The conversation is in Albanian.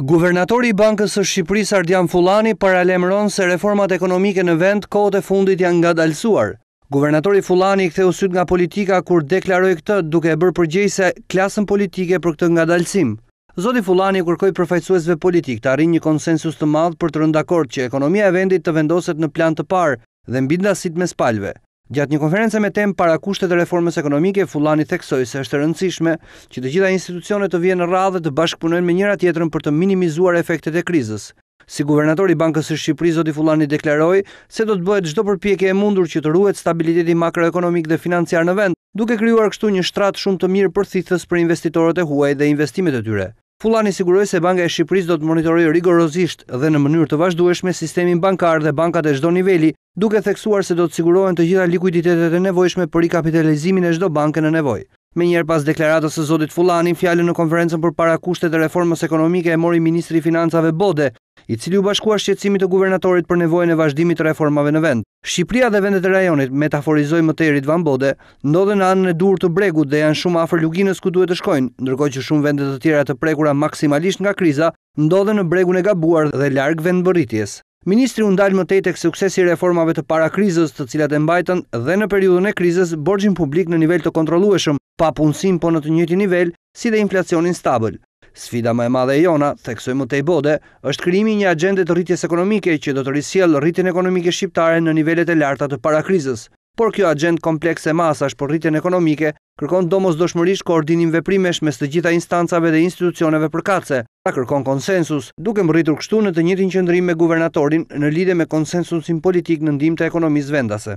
Guvernatori i Bankës së Shqipërisë Ardian Fullani paralajmëron se reformat ekonomike në vend kohët e fundit janë ngadalësuar. Guvernatori Fullani i ktheu sytë nga politika kur deklaroi këtë, duke e bërë përgjegjëse klasën politike për këtë ngadalësim. Zoti Fullani u kërkoi përfaqësuesve politikë të arrijnë një konsensus të madh për të rënë dakord që ekonomia e vendit të vendoset në plan të parë dhe mbi ndasitë mes palëve. Gjatë një konference me temë Parakushtet e reformës ekonomike, Fullani theksoi se është e rëndësishme që të gjitha institucionet të vihen në radhë të bashkëpunojnë me njëra-tjetrën për të minimizuar efektet e krizës. Si guvernator i Bankës së Shqipërisë, zoti Fullani deklaroi se do të bëhet çdo përpjekje e mundur që të ruhet stabiliteti makroekonomik dhe financiar në vend, duke krijuar kështu një shtrat shumë të mirë përthithës për investitorët e huaj dhe investimet e tyre. Fullani siguroi se Banka e Shqipërisë do të monitorojë rigorozisht dhe në mënyrë të vazhdueshme sistemin bankar dhe bankat e çdo niveli, duke theksuar se do të sigurohen të gjitha likuiditetet e nevojshme për rikapitalizimin e çdo banke në nevojë. Menjëherë pas deklaratës së zotit Fullani, fjalën në konferencën për parakushtet e reformës ekonomike e mori ministri i Financave Bode, i cili iu bashkua shqetësimit të guvernatorit për nevojën e vazhdimit të reformave në vend. Shqipëria dhe vendet e rajonit, metaforizoi më tej Ridvan Bode, ndodhen në anën e duhur të bregut dhe janë shumë afër luginës ku duhet të shkojnë, ndërkohë që shumë vende të tjera të prekura maksimalisht nga kriza, ndodhen në bregun e gabuar dhe larg vendmbërritjes. Ministri u ndal më tej tek suksesi i reformave të parakrizës, të cilat e mbajtën dhe në periudhën e krizës borxhin publik në nivel të kontrollueshëm, papunësinë po në të njëjtin nivel, si dhe inflacionin stabël. Sfida më e madhe e jona, theksoi më tej Bode, është krijimi i një axhende të rritjes ekonomike që do të risjellë rritjen ekonomike shqiptare në nivelet e larta të parakrizës. Por kjo axhendë komplekse masash për rritjen ekonomike kërkon domosdoshmërisht koordinim veprimesh mes të gjitha instancave dhe institucioneve përkatëse, pra kërkon konsensus, duke mbërritur kështu në të njëjtin qëndrim me guvernatorin në lidhje me konsensusin politik në ndihmë të ekonomisë vendase.